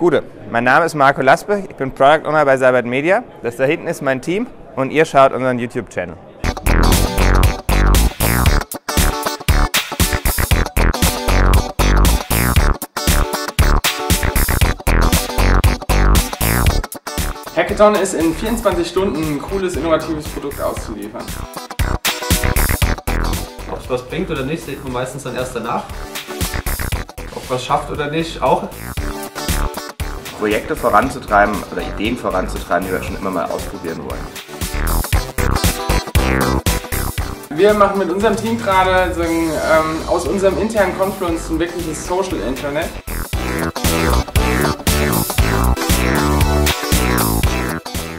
Gute, mein Name ist Marco Laspe, ich bin Product Owner bei Cybert Media. Das da hinten ist mein Team und ihr schaut unseren YouTube-Channel. Hackathon ist in 24 Stunden ein cooles, innovatives Produkt auszuliefern. Ob es was bringt oder nicht, sieht man meistens dann erst danach. Ob was schafft oder nicht, auch. Projekte voranzutreiben oder Ideen voranzutreiben, die wir schon immer mal ausprobieren wollen. Wir machen mit unserem Team gerade so ähm, aus unserem internen Confluence ein wirkliches Social Internet.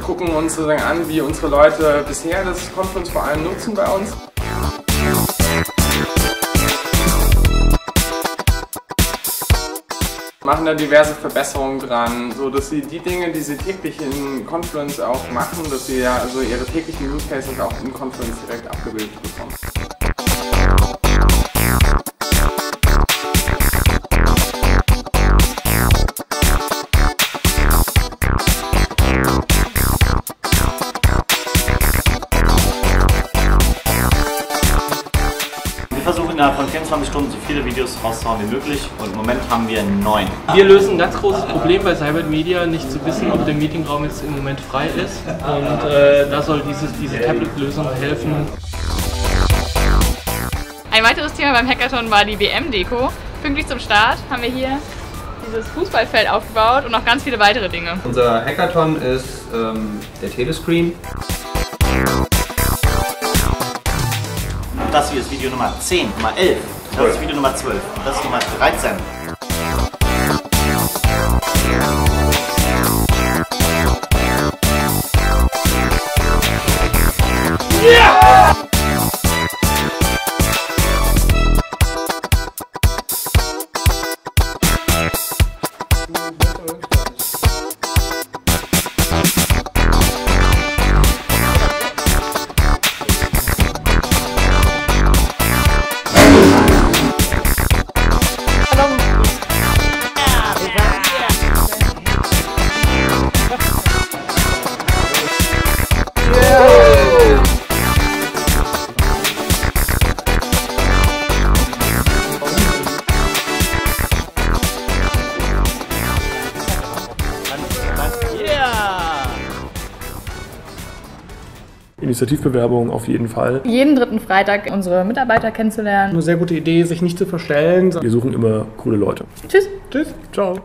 Gucken uns sozusagen an, wie unsere Leute bisher das Confluence vor allem nutzen bei uns. Machen da diverse Verbesserungen dran, so dass sie die Dinge, die sie täglich in Confluence auch machen, dass sie ja also ihre täglichen Use Cases auch in Confluence direkt abgebildet bekommen. Wir versuchen innerhalb von 24 Stunden so viele Videos rauszuhauen wie möglich und im Moment haben wir neun. Wir lösen ein ganz großes Problem bei Cybert Media, nicht zu wissen, ob der Meetingraum jetzt im Moment frei ist. Und äh, da soll dieses, diese Tablet-Lösung helfen. Ein weiteres Thema beim Hackathon war die WM-Deko. Pünktlich zum Start haben wir hier dieses Fußballfeld aufgebaut und noch ganz viele weitere Dinge. Unser Hackathon ist ähm, der Telescreen. Das hier ist Video Nummer 10, Nummer 11. Das ist Video Nummer 12. Das ist Nummer 13. Initiativbewerbung auf jeden Fall. Jeden dritten Freitag unsere Mitarbeiter kennenzulernen. Eine sehr gute Idee, sich nicht zu verstellen. Wir suchen immer coole Leute. Tschüss. Tschüss. Ciao.